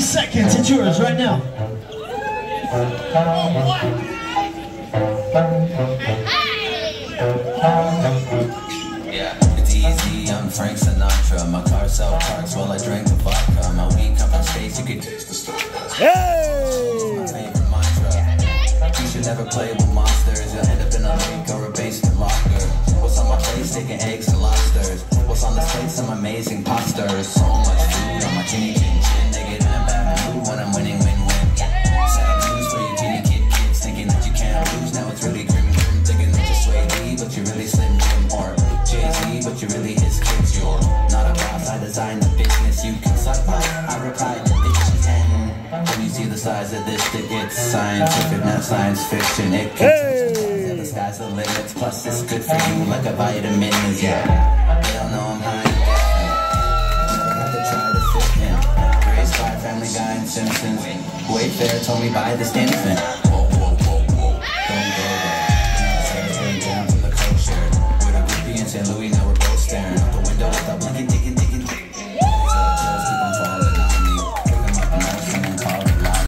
seconds, it's yours right now. Yeah, it's easy, I'm Frank Sinatra. My car sell parks while I drink the vodka. My weed come from space, you could taste the story. Hey! My favorite mantra. You should never play with monsters. You'll end up in a lake or a basement locker. What's on my face? Taking eggs and lobsters. What's on the plate? Some amazing posters. So much food on my chinny but you're really Slim Jim. Or Jay Z, but you're really his kids. You're not a boss. I design the business. You can suck my. I reply to bitches and when you see the size of this, it, it's scientific, not science fiction. It can Hey! the sky's the limit. Plus, it's good for you like a vitamin. Yeah, they don't know I'm high. Never have to try to fit in. Raised by Family Guy and Simpsons. Wayfair told me buy the Stanford. sound. Out the window without blinking, thinking